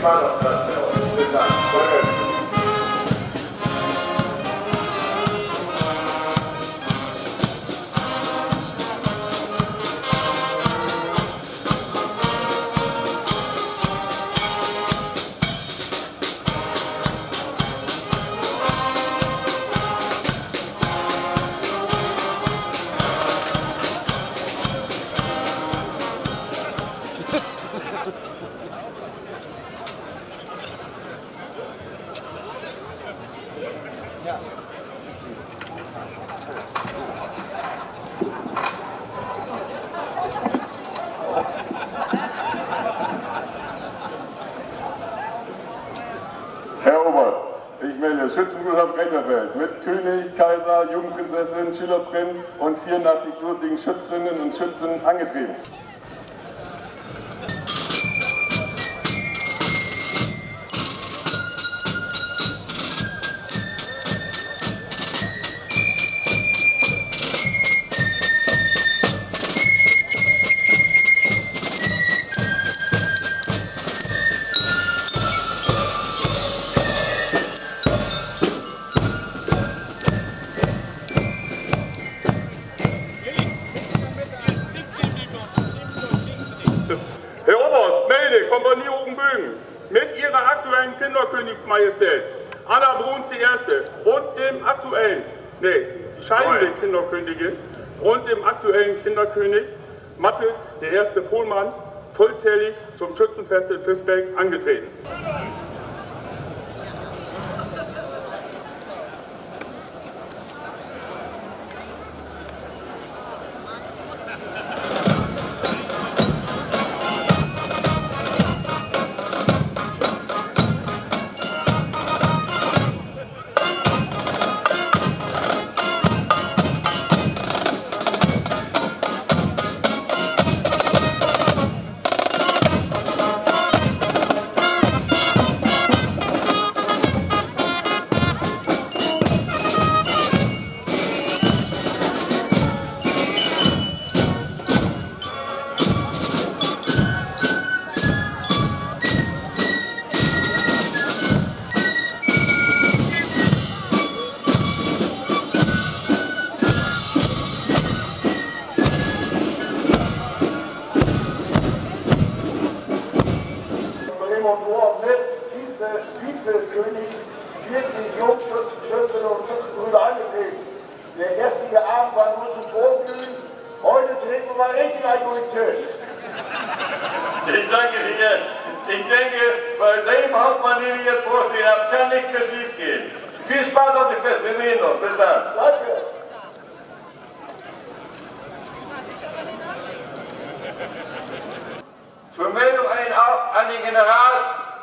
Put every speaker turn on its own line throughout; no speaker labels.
para Breckerfeld mit König, Kaiser, Jugendprinzessin, Schülerprinz und 84 lustigen Schützinnen und Schützen angetrieben.
Kompanie Ogenbögen mit ihrer aktuellen Kinderkönigsmajestät Anna Bruns I. und dem aktuellen, nee, scheidende Kinderkönigin und dem aktuellen Kinderkönig Mathis I. Pohlmann vollzählig zum Schützenfest in Fisbeck angetreten.
Vizekönig 40 Jungschützen, Schützen und Schützenbrüder angetreten. Der gestrige Abend war nur zum Vorglühen. Heute treten wir mal richtig einen durch den Tisch.
Ich danke dir. Ich denke, bei dem Hauptmann, den ich jetzt vorstehen habe, kann nicht mehr schief gehen. Viel Spaß auf die Fest. Wir sehen uns. Bis dann.
Danke.
Zur Meldung an den, Au- an den General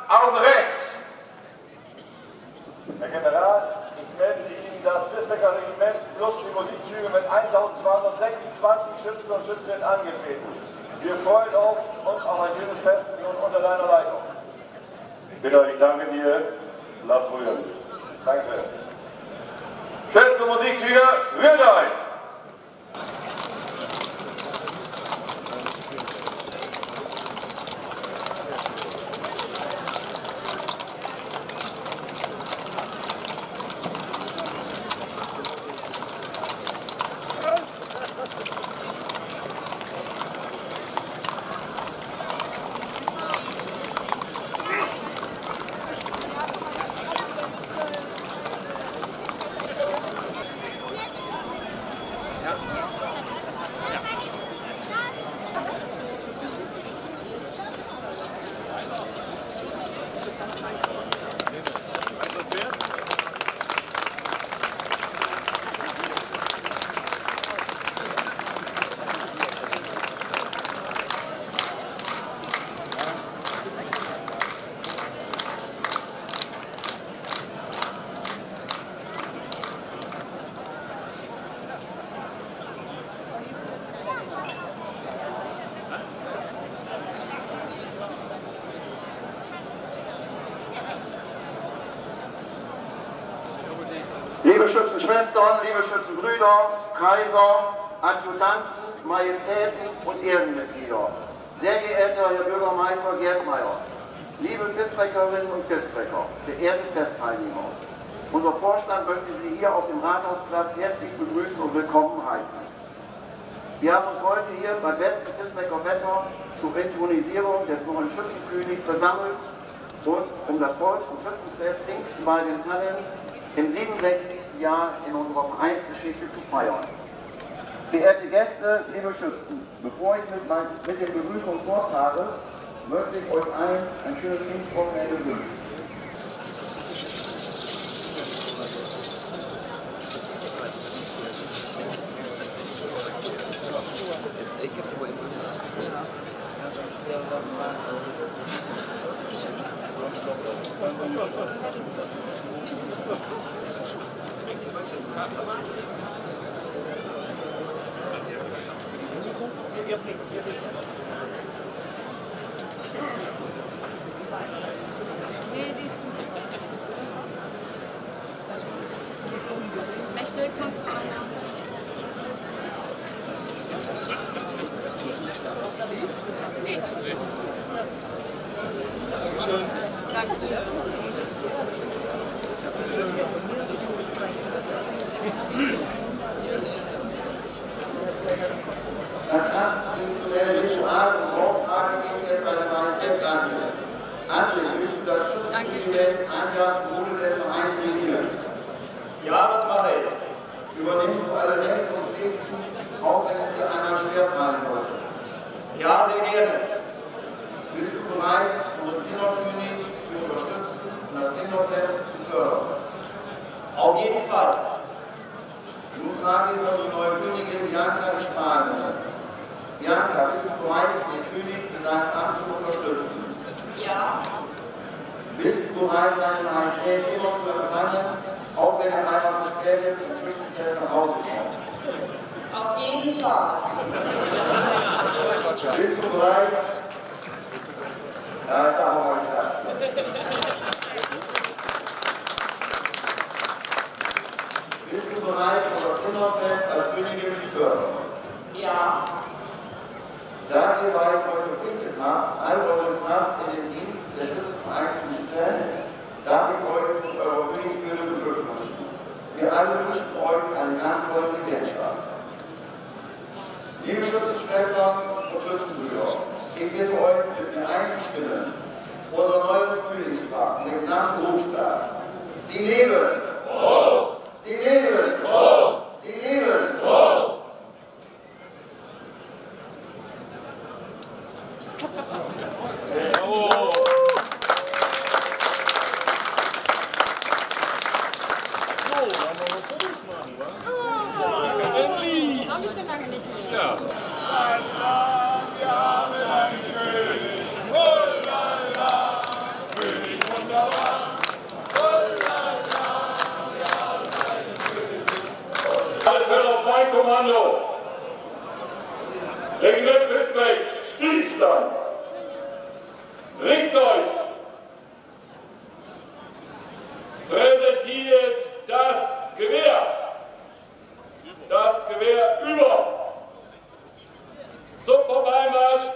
Augen rechts.
Herr General, ich melde Ihnen das Fisbecker Regiment plus die Musikzüge mit 1226 Schützen Schützinnen angetreten. Wir freuen uns und auf ein schönes Fest und unter deiner Leitung.
Bitte, ich danke dir. Lass rühren.
Danke.
Schützen und Musiksieger, rührt euch.
Liebe Schützenschwestern, liebe Schützenbrüder, Kaiser, Adjutanten, Majestäten und Ehrenmitglieder, sehr geehrter Herr Bürgermeister Gerdmeier, Liebe Christbäckerinnen und Christbäcker, verehrte Festteilnehmer, unser Vorstand möchte Sie hier auf dem Rathausplatz herzlich begrüßen und willkommen heißen. Wir haben uns heute hier beim besten Christbäcker Wetter zur Intronisierung des neuen Schützenkönigs versammelt und um das Volks- und Schützenfest Pfingsten bei den Tannen im 67. Jahr in unserer Vereinsgeschichte zu feiern. Verehrte Gäste, liebe Schützen, bevor ich mit, mein, mit den Begrüßungen fortfahre, möchte ich euch allen ein schönes Pfingstwochenende wünschen.
Nee, die ist zu. Nächte kommst du an. Nee. Dankeschön. Dankeschön.
Das institutionelle Ritual und Auftrage ich jetzt seine Majestät. André, willst du das Schutzregiment ein Jahr zum Wohle des Vereins regieren?
Ja, das mache ich.
Übernimmst du alle Rechte und Pflichten, auch wenn es dir einmal schwerfallen sollte?
Ja, sehr gerne.
Bist du bereit, unseren Kinderkönig zu unterstützen und das Kinderfest zu fördern?
Auf jeden Fall.
Nun frage ich unsere neue Königin Bianca die Spanierin. Bianca, bist du bereit, den König in seinem Amt zu unterstützen?
Ja.
Bist du bereit, seine Majestät immer zu empfangen, auch wenn er einmal verspätet zum Schützenfest nach Hause kommt?
Auf jeden Fall.
Bist du bereit? Ja, ist aber mal klar. Bist du bereit, unser Kinderfest als Königin zu fördern?
Ja.
Da ihr beide euch verpflichtet habt, all eure Kraft in den Dienst des Schützenvereins zu stellen, darf ich euch zu eurer Königsbürde beglückwünschen. Wir alle wünschen euch eine glanzvolle Regentschaft. Liebe Schützenschwestern und Schützenbrüder, ich bitte euch, mit mir einzustimmen, unser neues Königspaar und den gesamten Hofstaat. Sie leben! Sie leben! Sie
Parteikommando. Regiment Bisbeck, Stillstand.
Richt euch. Präsentiert das Gewehr. Das Gewehr über. Zum Vorbeimarsch